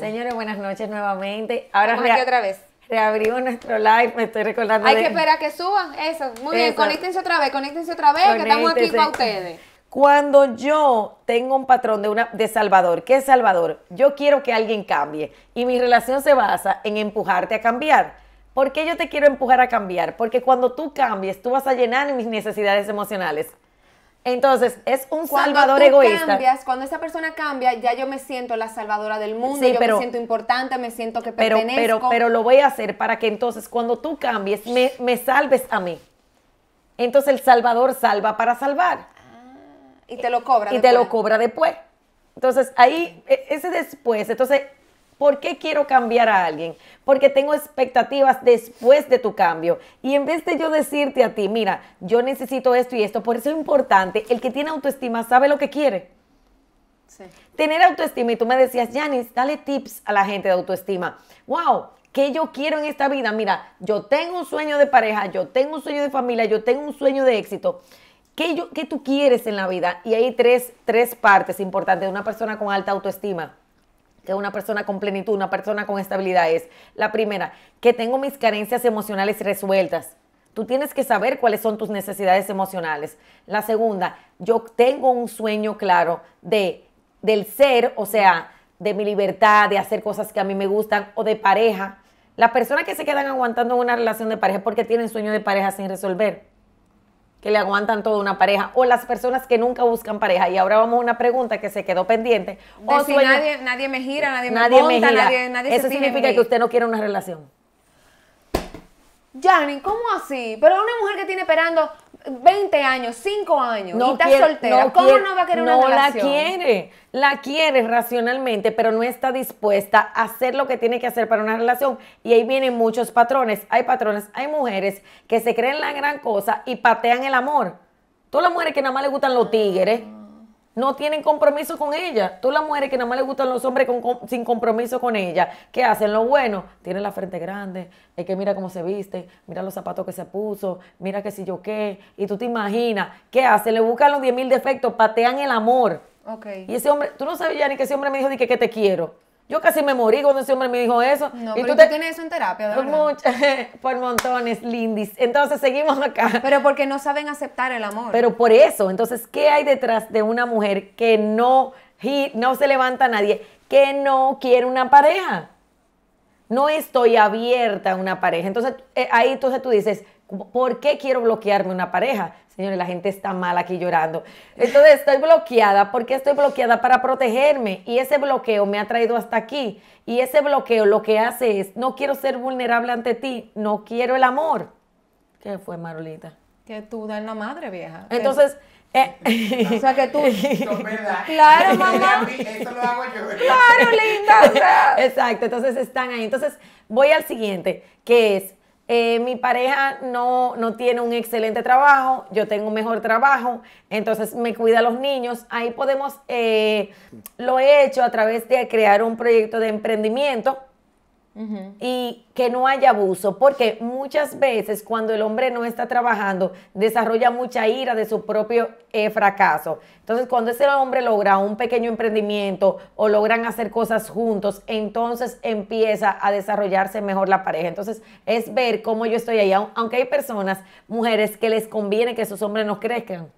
Señores, buenas noches nuevamente. Ahora Estamos aquí otra vez. reabrimos nuestro live. Me estoy recordando. Hay de- que esperar a que suban. Eso. Muy bien. Conéctense otra vez. Conéctense otra vez. Que estamos aquí para ustedes. Cuando yo tengo un patrón de, una, de Salvador, ¿qué es Salvador? Yo quiero que alguien cambie y mi relación se basa en empujarte a cambiar. ¿Por qué yo te quiero empujar a cambiar? Porque cuando tú cambies, tú vas a llenar mis necesidades emocionales. Entonces, es un Cuando Salvador tú egoísta. cambias, cuando esa persona cambia, ya yo me siento la salvadora del mundo. Sí, yo pero- me siento importante, me siento que pero, pertenezco. pero, pero lo voy a hacer para que entonces cuando tú cambies, me, me salves a mí. Entonces el Salvador salva para salvar. y te lo cobra. y te lo cobra después. Entonces, ahí, e- ese después, entonces, ¿por qué quiero cambiar a alguien? Porque tengo expectativas después de tu cambio. Y en vez de yo decirte a ti, mira, yo necesito esto y esto, por eso es importante, el que tiene autoestima sabe lo que quiere. Sí. Tener autoestima, y tú me decías, Janice, dale tips a la gente de autoestima. Wow, ¿qué yo quiero en esta vida? Mira, yo tengo un sueño de pareja, yo tengo un sueño de familia, yo tengo un sueño de éxito. ¿Qué, yo, qué tú quieres en la vida? Y hay tres, tres partes importantes de una persona con alta autoestima que una persona con plenitud, una persona con estabilidad es. La primera, que tengo mis carencias emocionales resueltas. Tú tienes que saber cuáles son tus necesidades emocionales. La segunda, yo tengo un sueño claro de, del ser, o sea, de mi libertad, de hacer cosas que a mí me gustan, o de pareja. Las personas que se quedan aguantando una relación de pareja es porque tienen sueño de pareja sin resolver que le aguantan toda una pareja, o las personas que nunca buscan pareja. Y ahora vamos a una pregunta que se quedó pendiente. De O si sueño- nadie, nadie me gira, nadie, nadie me me monta, gira. nadie, nadie se Eso significa que usted no quiere una relación. Yanni, ¿cómo así? Pero una mujer que tiene esperando 20 años, 5 años, y está quiere- soltera, ¿cómo quiere- no va a querer no una relación? la quiere, la quiere racionalmente, pero no está dispuesta a hacer lo que tiene que hacer para una relación. Y ahí vienen muchos patrones. Hay patrones, hay mujeres que se creen la gran cosa y patean el amor. Todas las mujeres que nada más le gustan los tigres no tienen compromiso con ella. Todas las mujeres que nada más le gustan los hombres con- con- sin compromiso con ella, ¿qué hacen? Lo bueno, tienen la frente grande, es que mira cómo se viste, mira los zapatos que se puso, mira que si yo qué, y tú te imaginas, ¿qué hacen? Le buscan los 10 mil defectos, patean el amor. Ok. Y ese hombre, tú no sabes ya ni que ese hombre me dijo di que, que te quiero. Yo casi me morí cuando ese hombre me dijo eso. No, y pero tú te... tienes eso en terapia, de Por, verdad. mucho- por montones, lindis. Entonces seguimos acá. Pero porque no saben aceptar el amor. Pero por eso, entonces, ¿qué hay detrás de una mujer que no, no se levanta a nadie, que no quiere una pareja? No estoy abierta a una pareja. Entonces, eh, ahí entonces tú dices, ¿por qué quiero bloquearme una pareja? Señores, la gente está mal aquí llorando. Entonces, estoy bloqueada. ¿Por qué estoy bloqueada? Para protegerme. Y ese bloqueo me ha traído hasta aquí. Y ese bloqueo lo que hace es, no quiero ser vulnerable ante ti, no quiero el amor. ¿Qué fue, Marolita? que tú das la madre, vieja. Entonces, eh, o sea, que tú... Eso es verdad. Claro, mamá. Eso lo hago yo. Claro, linda. o sea. exacto, entonces están ahí. Entonces, voy al siguiente, que es, eh, mi pareja no, no tiene un excelente trabajo, yo tengo un mejor trabajo, entonces me cuida a los niños. Ahí podemos, eh, lo he hecho a través de crear un proyecto de emprendimiento y que no haya abuso, porque muchas veces cuando el hombre no está trabajando, desarrolla mucha ira de su propio eh, fracaso. Entonces, cuando ese hombre logra un pequeño emprendimiento o logran hacer cosas juntos, entonces empieza a desarrollarse mejor la pareja. Entonces, es ver cómo yo estoy ahí, Aun- aunque hay personas, mujeres, que les conviene que sus hombres no crezcan.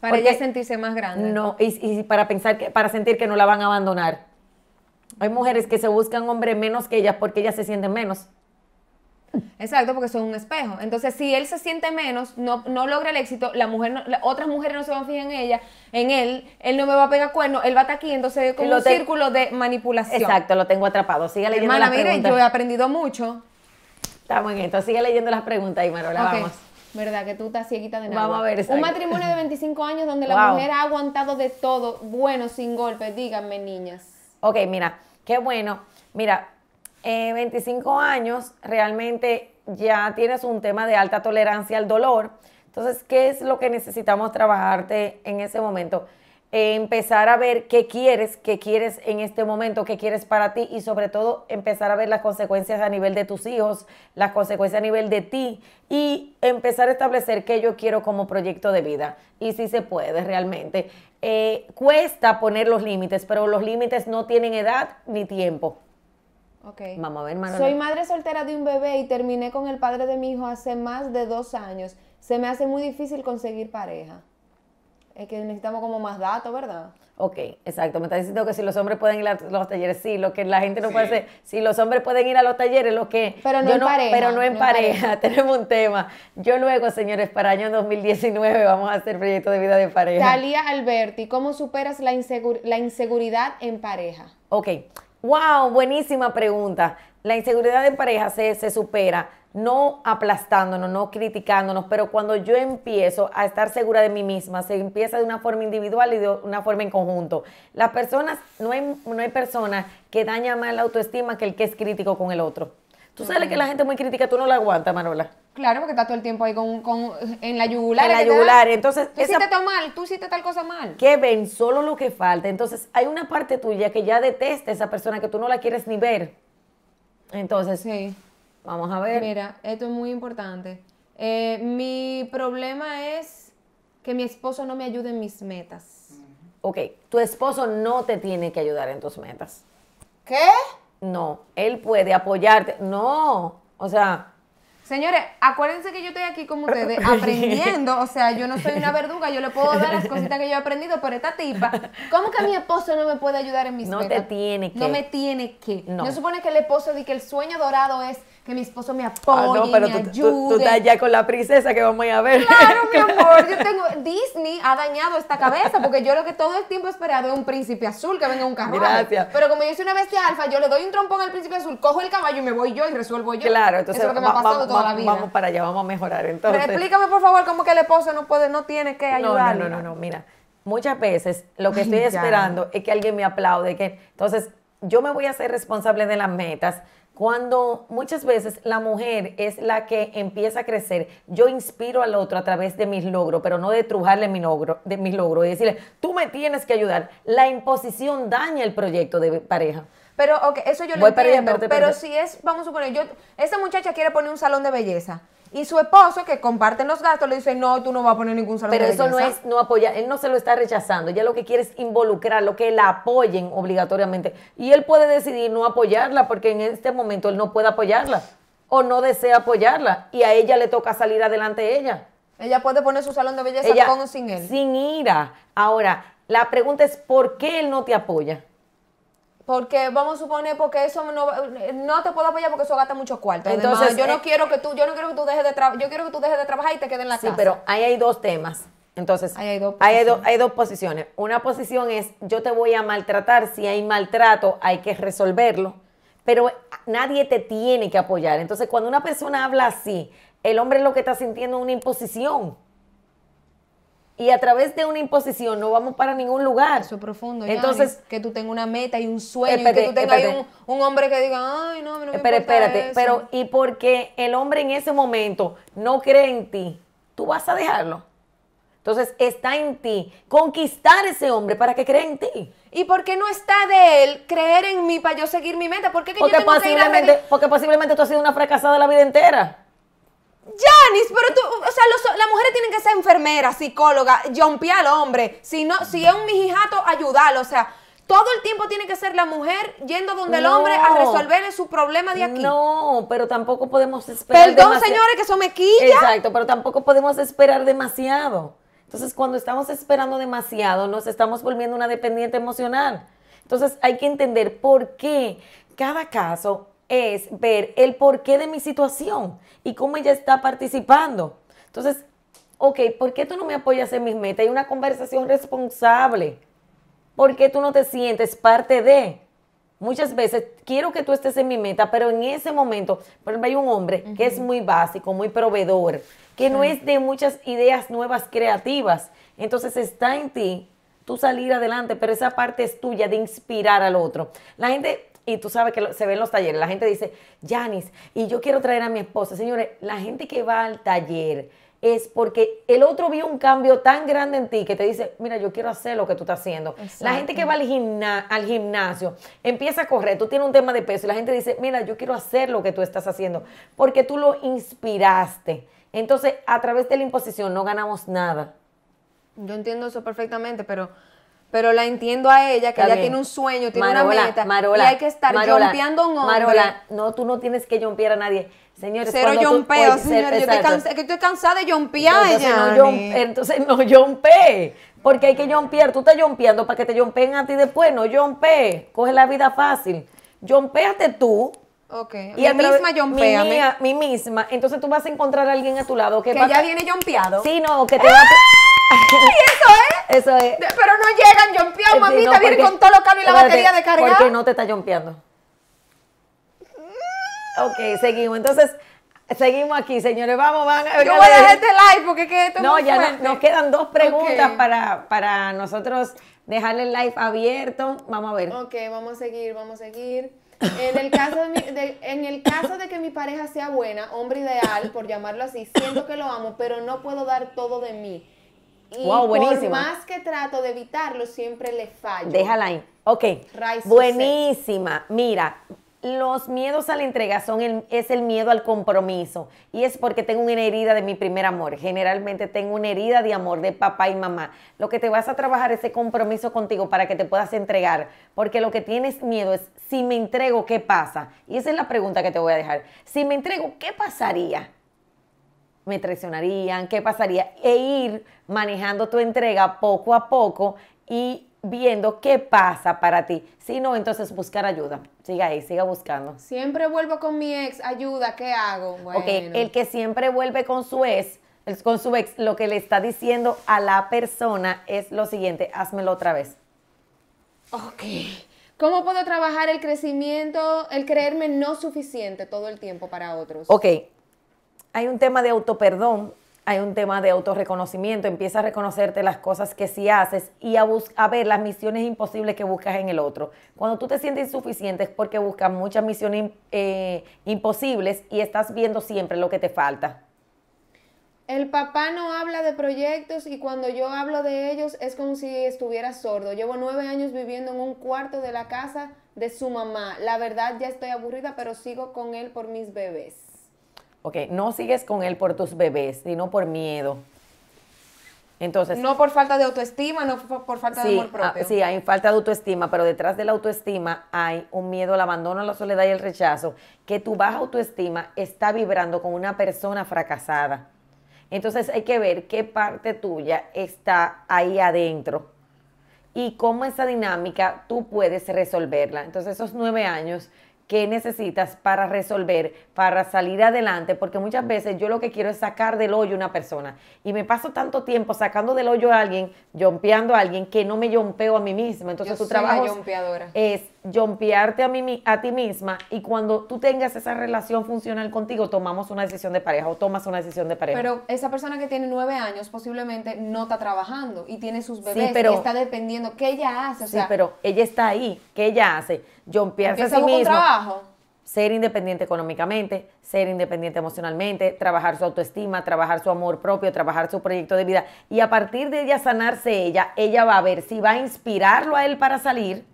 Para ella sentirse más grande. No, y, y para pensar que, para sentir que no la van a abandonar. Hay mujeres que se buscan hombres menos que ellas porque ellas se sienten menos. Exacto, porque son un espejo. Entonces, si él se siente menos, no, no logra el éxito, la mujer no- la- otras mujeres no se van a fijar en ella, en él, él no me va a pegar cuerno, él va a estar aquí, entonces es como lo un te- círculo de manipulación. Exacto, lo tengo atrapado. Sigue leyendo Hermana, las mire, preguntas. yo he aprendido mucho. Estamos en esto. Sigue leyendo las preguntas y Marola, Ok. vamos. ¿Verdad? Que tú estás cieguita de nada. Vamos a ver, Un matrimonio de 25 años donde la Wow. mujer ha aguantado de todo, bueno, sin golpes, díganme, niñas. Ok, mira, qué bueno. Mira, eh, 25 años, realmente ya tienes un tema de alta tolerancia al dolor. Entonces, ¿qué es lo que necesitamos trabajarte en ese momento? Empezar a ver qué quieres, qué quieres en este momento, qué quieres para ti y sobre todo empezar a ver las consecuencias a nivel de tus hijos, las consecuencias a nivel de ti y empezar a establecer qué yo quiero como proyecto de vida y si se puede realmente. Eh, cuesta poner los límites, pero los límites no tienen edad ni tiempo. Ok. Vamos a ver, Manuela. Soy madre soltera de un bebé y terminé con el padre de mi hijo hace más de dos años. Se me hace muy difícil conseguir pareja. Es que necesitamos como más datos, ¿verdad? Ok, exacto. Me está diciendo que si los hombres pueden ir a los talleres, sí, lo que la gente no Sí. puede hacer. Si los hombres pueden ir a los talleres, lo que. Pero no yo en pareja, Pero no en no en pareja. pareja. Tenemos un tema. Yo luego, señores, para año 2019 vamos a hacer proyecto de vida de pareja. Talía Alberti, ¿cómo superas la, insegur- la inseguridad en pareja? Ok. Wow, buenísima pregunta. La inseguridad en pareja se, se supera no aplastándonos, no criticándonos, pero cuando yo empiezo a estar segura de mí misma, se empieza de una forma individual y de una forma en conjunto. Las personas, no hay, no hay persona que daña más la autoestima que el que es crítico con el otro. Tú sabes que la gente muy crítica, tú no la aguantas, Manuela. Claro, porque está todo el tiempo ahí con, con- en la yugular. En la yugular, entonces, Tú esa- hiciste todo mal, tú hiciste tal cosa mal. que ven solo lo que falta. Entonces, hay una parte tuya que ya detesta a esa persona que tú no la quieres ni ver. Entonces, Sí. vamos a ver. Mira, esto es muy importante. Eh, mi problema es que mi esposo no me ayude en mis metas. Ok, tu esposo no te tiene que ayudar en tus metas. ¿Qué? No, él puede apoyarte. No, o sea, Señores, acuérdense que yo estoy aquí como ustedes aprendiendo, o sea, yo no soy una verduga, yo le puedo dar las cositas que yo he aprendido, pero esta tipa, ¿cómo que mi esposo no me puede ayudar en mis No te tiene que. No me tiene que. No. No. supone que el esposo di que el sueño dorado es que mi esposo me Ah, apoye, no, pero me tú, ayude. tú estás ya con la princesa que vamos a ir a ver. Claro, mi amor, yo tengo Disney ha dañado esta cabeza porque yo lo que todo el tiempo he esperado es un príncipe azul que venga en un carruaje. Gracias. Pero como yo soy una bestia alfa, yo le doy un trompón al príncipe azul, cojo el caballo y me voy yo y resuelvo yo. Claro, entonces Eso es lo que me ha pasado va- toda va- la vida. vamos para allá, vamos a mejorar. Pero Entonces, explícame por favor cómo que el esposo no puede, no tiene que no, no, no, no, no, mira, muchas veces lo que Ay, estoy ya. esperando es que alguien me aplaude, que entonces yo me voy a hacer responsable de las metas. Cuando muchas veces la mujer es la que empieza a crecer, yo inspiro al otro a través de mis logros, pero no de trujarle mi logro, de mis logros y decirle, tú me tienes que ayudar. La imposición daña el proyecto de pareja. Pero, ok, eso yo lo Voy allá, entiendo. pero si es, vamos a suponer, yo, esa muchacha quiere poner un salón de belleza. Y su esposo, que comparten los gastos, le dice, no, tú no vas a poner ningún salón Pero de eso belleza. no es no apoyar, él no se lo está rechazando, ella lo que quiere es involucrarlo, que la apoyen obligatoriamente. Y él puede decidir no apoyarla porque en este momento él no puede apoyarla o no desea apoyarla y a ella le toca salir adelante ella. Ella puede poner su salón de belleza Ella con o sin él. Sin ira. Ahora, la pregunta es ¿por qué él no te apoya? Porque vamos a suponer, porque eso no, no te puedo apoyar porque eso gasta mucho cuarto. Entonces, Entonces, yo eh, no quiero que tú, yo no quiero que tú dejes de trabajar, yo quiero que tú dejes de trabajar y te quedes en la Sí, casa. pero ahí hay dos temas. Entonces, Ahí hay dos ahí hay, do- hay dos posiciones. Una posición es yo te voy a maltratar. Si hay maltrato, hay que resolverlo. Pero nadie te tiene que apoyar. Entonces, cuando una persona habla así, el hombre lo que está sintiendo es una imposición. Y a través de una imposición no vamos para ningún lugar. Eso es profundo. Entonces, que tú tengas una meta y un sueño Espérate, y que tú tengas ahí espérate. un, un hombre que diga, ay, no, no me importa espérate, eso". pero y porque el hombre en ese momento no cree en ti, tú vas a dejarlo. Entonces está en ti conquistar ese hombre para que cree en ti. ¿Y por qué no está de él creer en mí para yo seguir mi meta? ¿Por qué que yo Porque tengo que ir a posiblemente, porque posiblemente tú has sido una fracasada la vida entera. Janis, pero tú, o sea, los- enfermeras, psicólogas, jompear al hombre. Si no, si es un mijijato, ayudarlo. O sea, todo el tiempo tiene que ser la mujer yendo donde el hombre a resolverle su problema de aquí. No, pero tampoco podemos esperar Perdón, señores, que eso me quilla. Exacto, pero tampoco podemos esperar demasiado. Entonces, cuando estamos esperando demasiado, nos estamos volviendo una dependiente emocional. Entonces, hay que entender por qué cada caso es ver el porqué de mi situación y cómo ella está participando. Entonces, ok, ¿por qué tú no me apoyas en mis metas? Hay una conversación responsable. ¿Por qué tú no te sientes parte de? Muchas veces quiero que tú estés en mi meta, pero en ese momento, por ejemplo, hay un hombre que es muy básico, muy proveedor, que no es de muchas ideas nuevas creativas. Entonces está en ti tú salir adelante, pero esa parte es tuya de inspirar al otro. La gente, y tú sabes que se ve en los talleres, la gente dice, Janis, y yo quiero traer a mi esposa. Señores, la gente que va al taller es porque el otro vio un cambio tan grande en ti que te dice, mira, yo quiero hacer lo que tú estás haciendo. La gente que va al, gimna- al gimnasio empieza a correr, tú tienes un tema de peso y la gente dice, mira, yo quiero hacer lo que tú estás haciendo, porque tú lo inspiraste. Entonces, a través de la imposición no ganamos nada. Yo entiendo eso perfectamente, pero pero la entiendo a ella, que Está ella bien. tiene un sueño, tiene Marola, una meta, Marola, y hay que estar jompeando a un hombre. Marola, no, tú no tienes que jompear a nadie. Señores, Cero oye, señor. Yo estoy, exacto. cansa- que estoy cansada de jompear, entonces, no Yanni. yom- entonces no yompee, porque hay que yompear. Tú estás yompeando para que te yompeen a ti después, no yompee. Coge la vida fácil. Yompéate tú. Ok, Y través- misma mi, yompéame. mía- mi misma. Entonces tú vas a encontrar a alguien a tu lado que, Que va- ya viene yompeado. Sí, no, que te va a... eso es. Eso es. Pero no llegan yompeados, Sí, mamita, no, con todo lo cable y la batería de cargar. Porque no te está jompeando. Ok, seguimos. Entonces, seguimos aquí, señores. Vamos, van. Yo voy a dejar este live porque es que esto es No, ya no- nos quedan dos preguntas para, para nosotros dejarle el live abierto. Vamos a ver. Ok, vamos a seguir, vamos a seguir. En el, caso de mi- de- en el caso de que mi pareja sea buena, hombre ideal, por llamarlo así, siento que lo amo, pero no puedo dar todo de mí. Y Wow, por más que trato de evitarlo, siempre le fallo. Déjala ahí. Ok. Rise Buenísima. Mira, los miedos a la entrega son el, es el miedo al compromiso. Y es porque tengo una herida de mi primer amor. Generalmente tengo una herida de amor de papá y mamá. Lo que te vas a trabajar es ese compromiso contigo para que te puedas entregar. Porque lo que tienes miedo es, si me entrego, ¿qué pasa? Y esa es la pregunta que te voy a dejar. Si me entrego, ¿qué pasaría? Me traicionarían, qué pasaría, e ir manejando tu entrega poco a poco y viendo qué pasa para ti. Si no, entonces buscar ayuda. Siga ahí, siga buscando. Siempre vuelvo con mi ex, ayuda, ¿qué hago? Bueno, Ok, el que siempre vuelve con su ex, con su ex, lo que le está diciendo a la persona es lo siguiente, házmelo otra vez. Ok. ¿Cómo puedo trabajar el crecimiento, el creerme no suficiente todo el tiempo para otros? Ok, hay un tema de autoperdón, hay un tema de autorreconocimiento, empieza a reconocerte las cosas que sí haces y a, ver las misiones imposibles que buscas en el otro. Cuando tú te sientes insuficiente es porque buscas muchas misiones eh, imposibles y estás viendo siempre lo que te falta. El papá no habla de proyectos y cuando yo hablo de ellos es como si estuviera sordo. Llevo nueve años viviendo en un cuarto de la casa de su mamá. La verdad ya estoy aburrida, pero sigo con él por mis bebés. Ok, no sigues con él por tus bebés, sino por miedo. Entonces, No por falta de autoestima, no por, falta de amor propio. ah, sí, hay falta de autoestima, pero detrás de la autoestima hay un miedo al abandono, a la soledad y el rechazo, que tu baja autoestima está vibrando con una persona fracasada. Entonces hay que ver qué parte tuya está ahí adentro y cómo esa dinámica tú puedes resolverla. Entonces esos nueve años, ¿qué necesitas para resolver, para salir adelante? Porque muchas veces yo lo que quiero es sacar del hoyo una persona y me paso tanto tiempo sacando del hoyo a alguien, jompeando a alguien, que no me jompeo a mí misma. Entonces Yo tu soy trabajo es jompearte a, mí, a ti misma y cuando tú tengas esa relación funcional contigo, tomamos una decisión de pareja o tomas una decisión de pareja. Pero esa persona que tiene nueve años posiblemente no está trabajando y tiene sus bebés pero- y está dependiendo. ¿Qué ella hace? O sí, sea, pero ella está ahí. ¿Qué ella hace? Jompearse a sí misma. trabajo. ser independiente económicamente, ser independiente emocionalmente, trabajar su autoestima, trabajar su amor propio, trabajar su proyecto de vida. Y a partir de ella sanarse ella, ella va a ver si va a inspirarlo a él para salir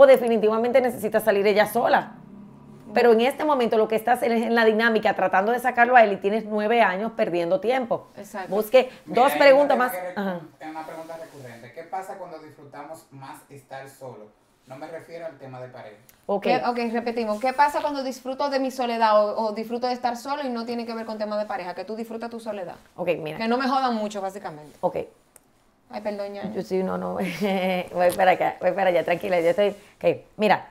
o definitivamente necesita salir ella sola. Pero en este momento lo que estás es en la dinámica tratando de sacarlo a él y tienes nueve años perdiendo tiempo. Exacto. Busque Mira, dos preguntas más. Ajá. Una pregunta recurrente. ¿Qué pasa cuando disfrutamos más estar solo? No me refiero al tema de pareja. Ok. ¿Qué- ok, repetimos. ¿Qué pasa cuando disfruto de mi soledad o, o disfruto de estar solo y no tiene que ver con tema de pareja? Que tú disfrutas tu soledad. Ok, mira. Que no me jodan mucho, básicamente. Ok. Ay, perdón, ñaño. Yo sí, no, no. voy para allá, tranquila. Yo estoy. Ok, mira.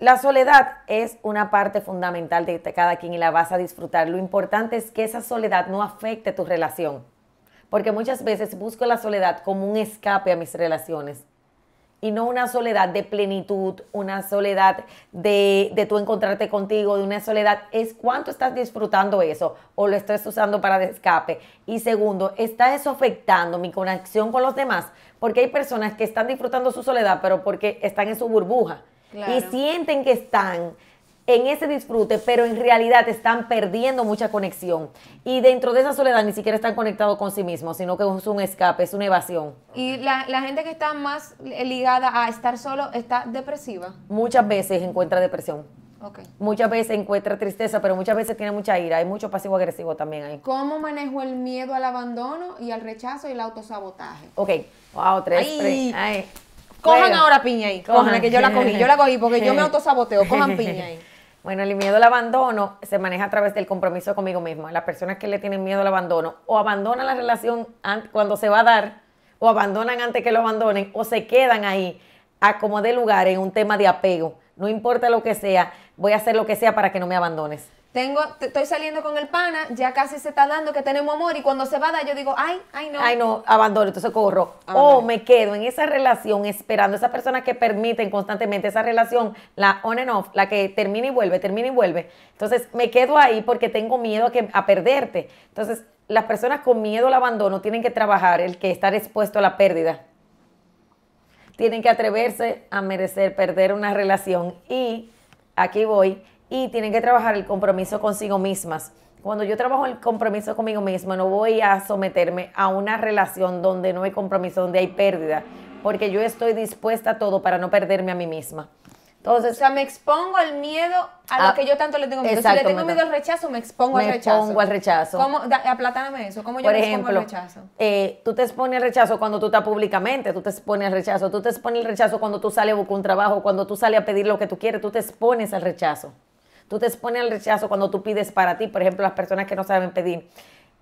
La soledad es una parte fundamental de cada quien y la vas a disfrutar. Lo importante es que esa soledad no afecte tu relación. Porque muchas veces busco la soledad como un escape a mis relaciones y no una soledad de plenitud, una soledad de, de tú encontrarte contigo, de una soledad, es cuánto estás disfrutando eso o lo estás usando para de escape. Y segundo, ¿está eso afectando mi conexión con los demás? Porque hay personas que están disfrutando su soledad, pero porque están en su burbuja Claro. y sienten que están en ese disfrute, pero en realidad están perdiendo mucha conexión. Y dentro de esa soledad ni siquiera están conectados con sí mismos, sino que es un escape, es una evasión. Y la, la gente que está más ligada a estar solo está depresiva. Muchas veces encuentra depresión. Ok. Muchas veces encuentra tristeza, pero muchas veces tiene mucha ira. Hay mucho pasivo agresivo también ahí. ¿Cómo manejo el miedo al abandono y al rechazo y el autosabotaje? Ok, wow, tres. Ay. tres. Ay. Cojan ahora piña ahí. cojan. Cojan, que yo la cogí. Yo la cogí porque yo me autosaboteo. Cojan piña ahí. Bueno, el miedo al abandono se maneja a través del compromiso conmigo mismo. Las personas que le tienen miedo al abandono o abandonan la relación an- cuando se va a dar, o abandonan antes que lo abandonen, o se quedan ahí a como de lugar en un tema de apego. No importa lo que sea, voy a hacer lo que sea para que no me abandones. Tengo, te- estoy saliendo con el pana, ya casi se está dando que tenemos amor y cuando se va a dar yo digo, ay, ay no. Ay, no, abandono, entonces corro. Abandono. O me quedo en esa relación esperando, esas personas que permiten constantemente esa relación, la on and off, la que termina y vuelve, termina y vuelve. Entonces me quedo ahí porque tengo miedo a, que, a perderte. Entonces las personas con miedo al abandono tienen que trabajar el que estar expuesto a la pérdida. Tienen que atreverse a merecer perder una relación y aquí voy y tienen que trabajar el compromiso consigo mismas. Cuando yo trabajo el compromiso conmigo misma, no voy a someterme a una relación donde no hay compromiso, donde hay pérdida, porque yo estoy dispuesta a todo para no perderme a mí misma. O Entonces, sea, me expongo al miedo a lo Ah, que yo tanto le tengo miedo. exacto, si le tengo me- miedo al rechazo, me expongo al me rechazo. expongo al rechazo. ¿Cómo? Eso. ¿Cómo yo por me expongo ejemplo, al rechazo? eh, tú te expones al rechazo cuando tú estás públicamente, tú te expones al rechazo, tú te expones al rechazo cuando tú sales a buscar un trabajo, cuando tú sales a pedir lo que tú quieres, tú te expones al rechazo. Tú te expones al rechazo cuando tú pides para ti, por ejemplo, las personas que no saben pedir.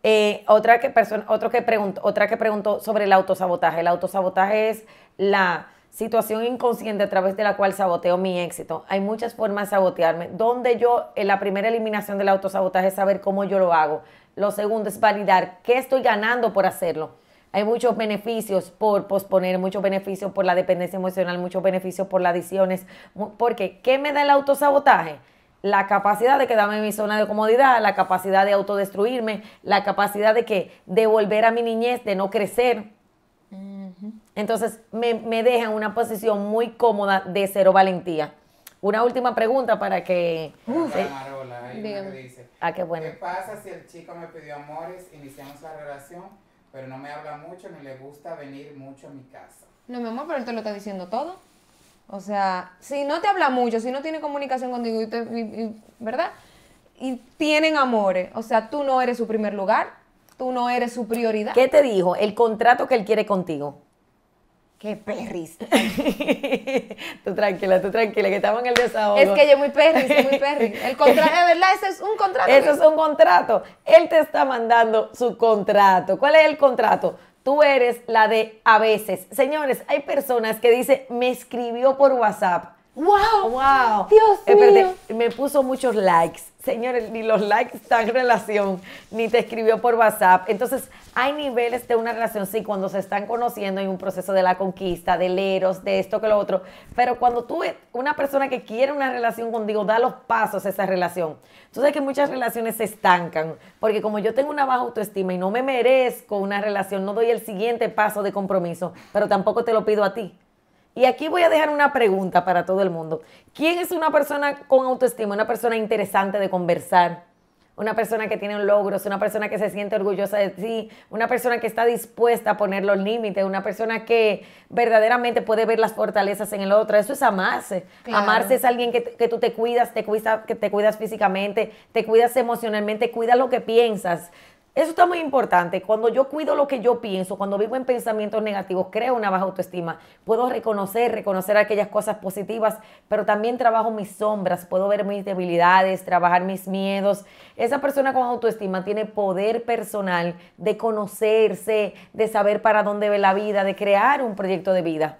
Eh, otra, que persona, otro que preguntó, otra que preguntó sobre el autosabotaje. El autosabotaje es la situación inconsciente a través de la cual saboteo mi éxito. Hay muchas formas de sabotearme. Donde yo, en la primera eliminación del autosabotaje es saber cómo yo lo hago. Lo segundo es validar qué estoy ganando por hacerlo. Hay muchos beneficios por posponer, muchos beneficios por la dependencia emocional, muchos beneficios por las adicciones. Porque, ¿qué me da el autosabotaje? La capacidad de quedarme en mi zona de comodidad, la capacidad de autodestruirme, la capacidad de que de volver a mi niñez, de no crecer. Entonces, me, me deja en una posición muy cómoda de cero valentía. Una última pregunta para que... Marola, hay una Dígame. que dice, Ah, qué bueno. ¿qué pasa si el chico me pidió amores, iniciamos la relación, pero no me habla mucho ni le gusta venir mucho a mi casa? No, mi amor, pero él te lo está diciendo todo. O sea, si no te habla mucho, si no tiene comunicación contigo, y te- y- y- ¿verdad? Y tienen amores, o sea, tú no eres su primer lugar, tú no eres su prioridad. ¿Qué te dijo? El contrato que él quiere contigo. ¡Qué perris! tú tranquila, tú tranquila, que estamos en el desahogo. es que yo muy perris, soy muy perris. El contrato, de verdad, ese es un contrato. Eso es un contrato. Él te está mandando su contrato. ¿Cuál es el contrato? Tú eres la de a veces. Señores, hay personas que dicen, me escribió por WhatsApp. ¡Wow! ¡Wow! Dios mío. me puso muchos likes. Señores, ni los likes están en relación, ni te escribió por WhatsApp. Entonces, hay niveles de una relación, sí, cuando se están conociendo en un proceso de la conquista, de leros, de esto que lo otro. Pero cuando tú, una persona que quiere una relación contigo, da los pasos a esa relación. Tú sabes que muchas relaciones se estancan, porque como yo tengo una baja autoestima y no me merezco una relación, no doy el siguiente paso de compromiso, pero tampoco te lo pido a ti. Y aquí voy a dejar una pregunta para todo el mundo. ¿Quién es una persona con autoestima, una persona interesante de conversar? Una persona que tiene logros, una persona que se siente orgullosa de ti, una persona que está dispuesta a poner los límites, una persona que verdaderamente puede ver las fortalezas en el otro. Eso es amarse. Claro. Amarse es alguien que, que tú te cuidas, te cuidas, que te cuidas físicamente, te cuidas emocionalmente, cuidas lo que piensas. Eso está muy importante. Cuando yo cuido lo que yo pienso, cuando vivo en pensamientos negativos, creo una baja autoestima. Puedo reconocer, reconocer aquellas cosas positivas, pero también trabajo mis sombras, puedo ver mis debilidades, trabajar mis miedos. Esa persona con autoestima tiene poder personal de conocerse, de saber para dónde ve la vida, de crear un proyecto de vida.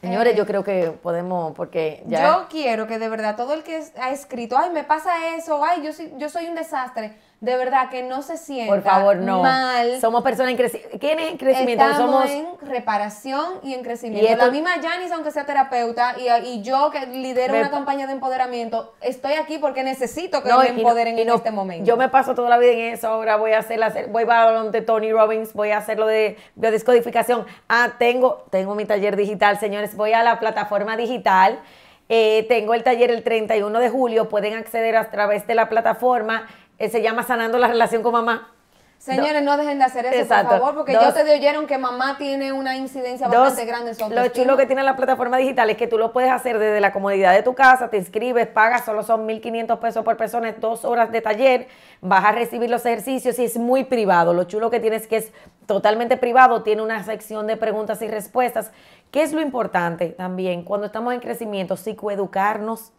Señores, Eh, yo creo que podemos, porque ya... Yo quiero que de verdad todo el que ha escrito, ay, me pasa eso, ay, yo soy, yo soy un desastre, de verdad que no se sienta por favor, no. mal. Somos personas en crecimiento. ¿Quién es en crecimiento? Estamos Somos... en reparación y en crecimiento. Y esto- La misma Janice, aunque sea terapeuta, y, y yo que lidero Me una pa- campaña de empoderamiento, estoy aquí porque necesito que No, me no- empoderen en no- este momento. Yo me paso toda la vida en eso, ahora voy a hacer, la- voy a donde Tony Robbins, voy a hacer lo de biodescodificación. Ah, tengo, tengo mi taller digital, señores, voy a la plataforma digital. Eh, tengo el taller el 31 de julio, pueden acceder a través de la plataforma, eh, se llama Sanando la Relación con Mamá. Señores, no dejen de hacer eso, Exacto. por favor, porque Dos- ya ustedes oyeron que mamá tiene una incidencia Dos, bastante grande en su lo chulo que tiene la plataforma digital es que tú lo puedes hacer desde la comodidad de tu casa, te inscribes, pagas, solo son 1.500 pesos por persona, es dos horas de taller, vas a recibir los ejercicios y es muy privado. Lo chulo que tiene es que es totalmente privado, tiene una sección de preguntas y respuestas ¿Qué es lo importante también cuando estamos en crecimiento? Psicoeducarnos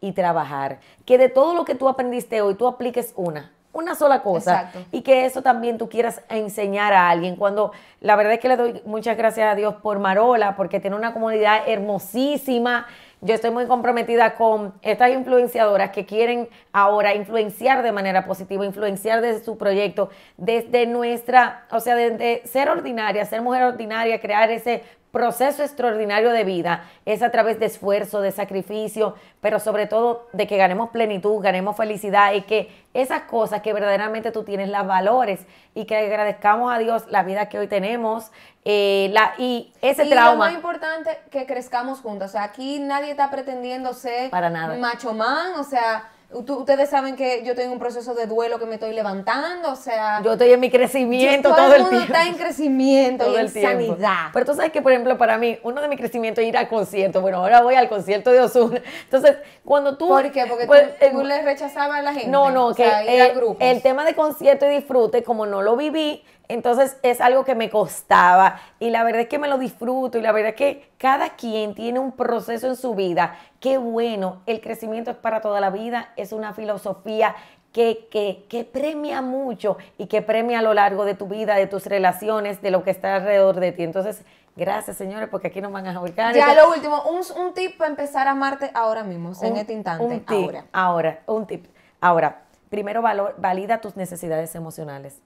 y trabajar. Que de todo lo que tú aprendiste hoy, tú apliques una, una sola cosa. Exacto. Y que eso también tú quieras enseñar a alguien. Cuando la verdad es que le doy muchas gracias a Dios por Marola, porque tiene una comunidad hermosísima. Yo estoy muy comprometida con estas influenciadoras que quieren ahora influenciar de manera positiva, influenciar desde su proyecto, desde nuestra, o sea, desde ser ordinaria, ser mujer ordinaria, crear ese proceso extraordinario de vida es a través de esfuerzo, de sacrificio, pero sobre todo de que ganemos plenitud, ganemos felicidad y que esas cosas que verdaderamente tú tienes las valores y que agradezcamos a Dios la vida que hoy tenemos eh, la, y ese y lo trauma. más importante, que crezcamos juntos. O sea, aquí nadie está pretendiendo ser Para nada. macho man. O sea, ustedes saben que yo tengo un proceso de duelo que me estoy levantando. O sea, Yo estoy en mi crecimiento yo- todo, el mundo tiempo. está en crecimiento todo y en tiempo. sanidad. Pero tú sabes que, por ejemplo, para mí, uno de mis crecimientos es ir al concierto. Bueno, ahora voy al concierto de Ozuna. Entonces, cuando tú... ¿Por qué? Porque pues, tú, tú le rechazabas a la gente. No, no, O que sea, ir a grupos. el tema de concierto y disfrute, como no lo viví, entonces es algo que me costaba y la verdad es que me lo disfruto y la verdad es que cada quien tiene un proceso en su vida. Qué bueno, el crecimiento es para toda la vida, es una filosofía que, que, que premia mucho y que premia a lo largo de tu vida, de tus relaciones, de lo que está alrededor de ti. Entonces, gracias señores, porque aquí nos van a ahorcar. Ya lo último, un, un tip para empezar a amarte ahora mismo, sea, en Un- este instante, un tip, ahora. Ahora, un tip. Ahora, primero valor- valida tus necesidades emocionales.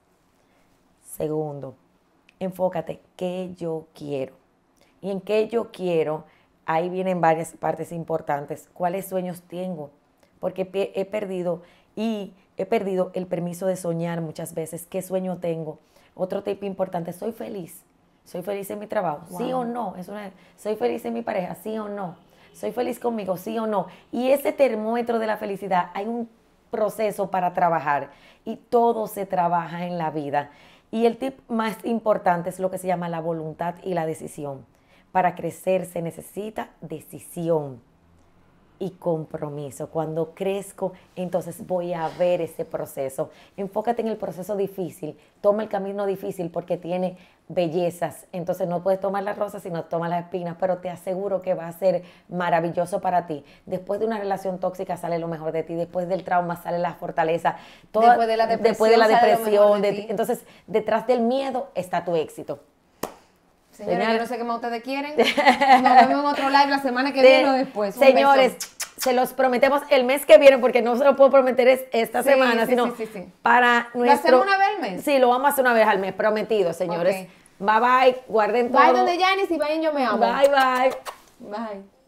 Segundo, enfócate qué yo quiero. Y en qué yo quiero, ahí vienen varias partes importantes. ¿Cuáles sueños tengo? Porque he perdido y he perdido el permiso de soñar muchas veces. ¿Qué sueño tengo? Otro tip importante, soy feliz. Soy feliz en mi trabajo, sí o no. Es una, soy feliz en mi pareja, sí o no. Soy feliz conmigo, sí o no. Y ese termómetro de la felicidad, hay un proceso para trabajar y todo se trabaja en la vida. Y el tip más importante es lo que se llama la voluntad y la decisión. Para crecer se necesita decisión y compromiso. Cuando crezco, entonces voy a ver ese proceso. Enfócate en el proceso difícil. Toma el camino difícil porque tiene bellezas. Entonces no puedes tomar las rosas, sino toma las espinas, pero te aseguro que va a ser maravilloso para ti. Después de una relación tóxica sale lo mejor de ti. Después del trauma sale la fortaleza. Toda- Después de la después de la depresión depresión, de ti. entonces detrás del miedo está tu éxito. Señores, yo no sé qué más ustedes quieren. Nos vemos en otro live la semana que viene o después. Un Señores, beso. se los prometemos el mes que viene, porque no se lo puedo prometer es- esta Sí, semana, sí, sino sí, para nuestro... hacemos una vez al mes? Sí, lo vamos a hacer una vez al mes, prometido, señores. Ok. Bye bye, guarden todo. Bye donde Janice y vayan yo me amo. Bye bye. Bye.